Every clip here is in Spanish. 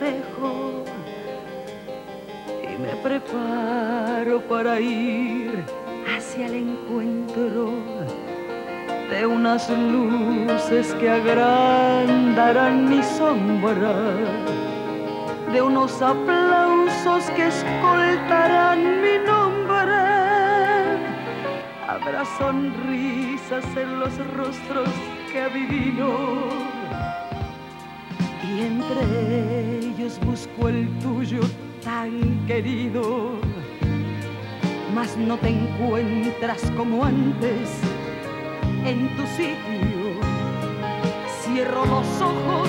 dejo y me preparo para ir hacia el encuentro de unas luces que agrandarán mi sombra, de unos aplausos que escoltarán mi nombre. Habrá sonrisas en los rostros que adivino entre ellos busco el tuyo tan querido, mas no te encuentras como antes en tu sitio. Cierro los ojos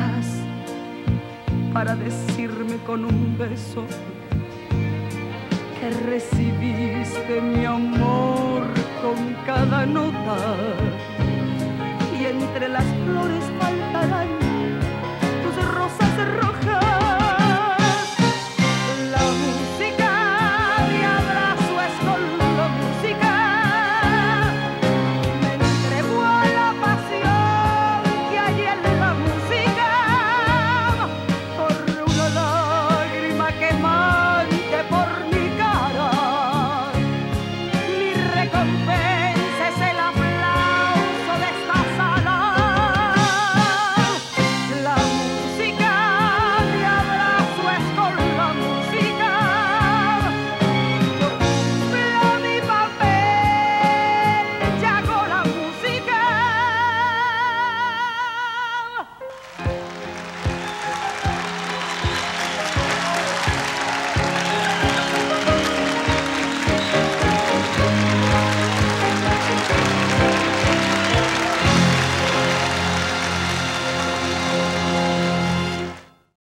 para decirme con un beso que recibiste mi amor con cada nota. Y entre las